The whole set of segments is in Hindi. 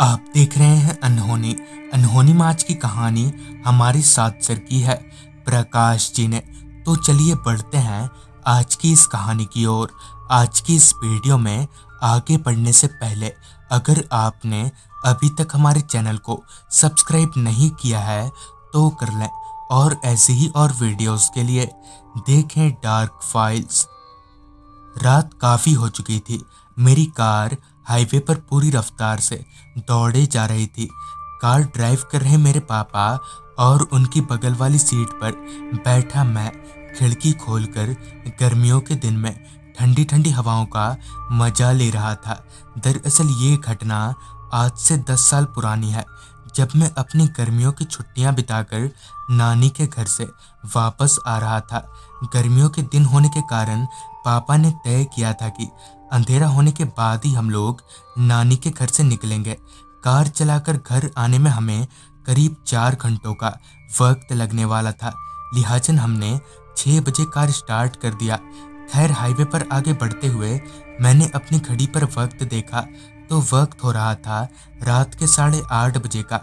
आप देख रहे हैं अनहोनी। अनहोनी माच की कहानी हमारी सात सर की है। प्रकाश जी ने। तो चलिए बढ़ते हैं आज की इस कहानी की ओर। आज की इस वीडियो में आगे बढ़ने से पहले अगर आपने अभी तक हमारे चैनल को सब्सक्राइब नहीं किया है तो कर लें और ऐसे ही और वीडियोस के लिए देखें डार्क फाइल्स। रात काफ़ी हो चुकी थी। मेरी कार हाईवे पर पूरी रफ्तार से दौड़े जा रही थी। कार ड्राइव कर रहे मेरे पापा और उनकी बगल वाली सीट पर बैठा मैं खिड़की खोलकर गर्मियों के दिन में ठंडी ठंडी हवाओं का मज़ा ले रहा था। दरअसल ये घटना आज से दस साल पुरानी है, जब मैं अपनी गर्मियों की छुट्टियाँ बिताकर नानी के घर से वापस आ रहा था। गर्मियों के दिन होने के कारण पापा ने तय किया था कि अंधेरा होने के बाद ही हम लोग नानी के घर से निकलेंगे। कार चलाकर घर आने में हमें करीब चार घंटों का वक्त लगने वाला था। लिहाजन हमने छः बजे कार स्टार्ट कर दिया। खैर, हाईवे पर आगे बढ़ते हुए मैंने अपनी घड़ी पर वक्त देखा तो वक्त हो रहा था रात के साढ़े आठ बजे का।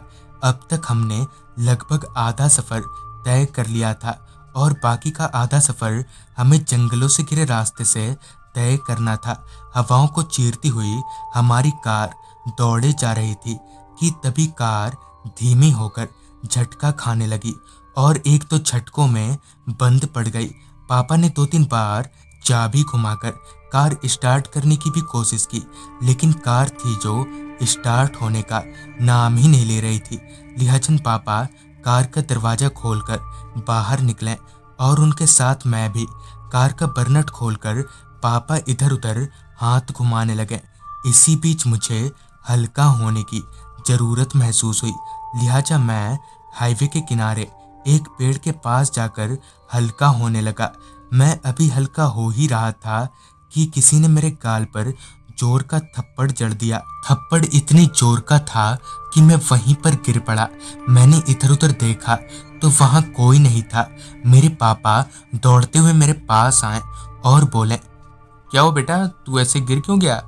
अब तक हमने लगभग आधा सफ़र तय कर लिया था। और बाकी का आधा सफ़र हमें जंगलों से घिरे रास्ते से तय करना था। हवाओं को चीरती हुई हमारी कार दौड़े जा रही थी कि तभी कार धीमी होकर झटका खाने लगी और एक तो झटकों में बंद पड़ गई। पापा ने दो तीन बार चाबी घुमाकर कार स्टार्ट करने की भी कोशिश की, लेकिन कार थी जो स्टार्ट होने का नाम ही नहीं ले रही थी। लिहाजन पापा कार का दरवाज़ा खोलकर बाहर निकले और उनके साथ मैं भी कार का बर्नट खोलकर पापा इधर उधर हाथ घुमाने लगे। इसी बीच मुझे हल्का होने की ज़रूरत महसूस हुई। लिहाजा मैं हाईवे के किनारे एक पेड़ के पास जाकर हल्का होने लगा। मैं अभी हल्का हो ही रहा था कि किसी ने मेरे गाल पर ज़ोर का थप्पड़ जड़ दिया। थप्पड़ इतनी ज़ोर का था कि मैं वहीं पर गिर पड़ा। मैंने इधर उधर देखा तो वहाँ कोई नहीं था। मेरे पापा दौड़ते हुए मेरे पास आए और बोले, क्या हो बेटा? तू ऐसे गिर क्यों गया?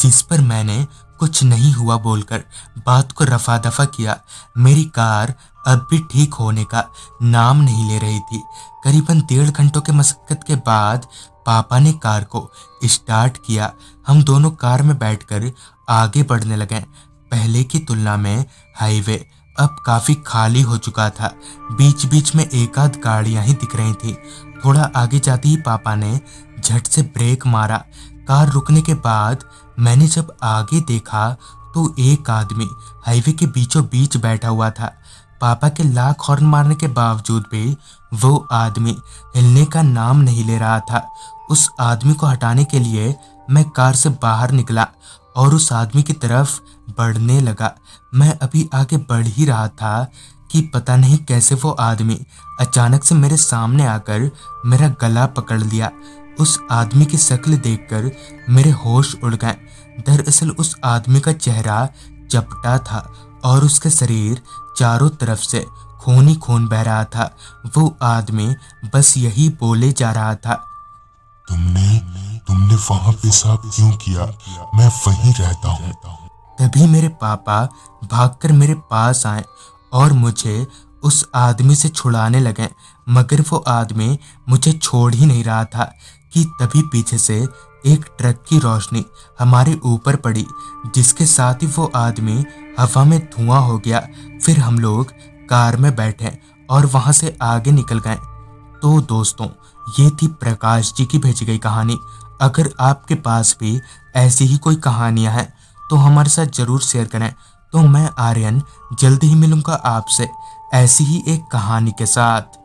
जिस पर मैंने कुछ नहीं हुआ बोलकर बात को रफा दफ़ा किया। मेरी कार अब भी ठीक होने का नाम नहीं ले रही थी। करीबन डेढ़ घंटों के मशक्कत के बाद पापा ने कार को स्टार्ट किया। हम दोनों कार में बैठकर आगे बढ़ने लगे। पहले की तुलना में हाईवे अब काफ़ी खाली हो चुका था। बीच बीच में एक आध गाड़ियाँ ही दिख रही थी। थोड़ा आगे जाते ही पापा ने झट से ब्रेक मारा। कार रुकने के बाद मैंने जब आगे देखा तो एक आदमी हाईवे के बीचों बीच बैठा हुआ था। पापा के लाख हॉर्न मारने के बावजूद भी वो आदमी हिलने का नाम नहीं ले रहा था। उस आदमी को हटाने के लिए मैं कार से बाहर निकला और उस आदमी की तरफ़ बढ़ने लगा। मैं अभी आगे बढ़ ही रहा था कि पता नहीं कैसे वो आदमी अचानक से मेरे सामने आकर मेरा गला पकड़ लिया। उस आदमी की शक्ल देखकर मेरे होश उड़ गए। दरअसल उस आदमी का चेहरा चपटा था और उसका शरीर चारों तरफ़ से खूनी खून बह रहा था। वो आदमी बस यही बोले जा रहा था। तुमने तुमने वहाँ पेशाब क्यों किया? मैं वहीं रहता हूँ। तभी मेरे पापा भागकर मेरे पास आए और मुझे उस आदमी से छुड़ाने लगे मगर वो आदमी मुझे छोड़ ही नहीं रहा था कि तभी पीछे से एक ट्रक की रोशनी हमारे ऊपर पड़ी, जिसके साथ ही वो आदमी हवा में धुआँ हो गया। फिर हम लोग कार में बैठे और वहाँ से आगे निकल गए। तो दोस्तों, ये थी प्रकाश जी की भेजी गई कहानी। अगर आपके पास भी ऐसी ही कोई कहानियाँ हैं तो हमारे साथ ज़रूर शेयर करें। तो मैं आर्यन, जल्दी ही मिलूँगा आपसे ऐसी ही एक कहानी के साथ।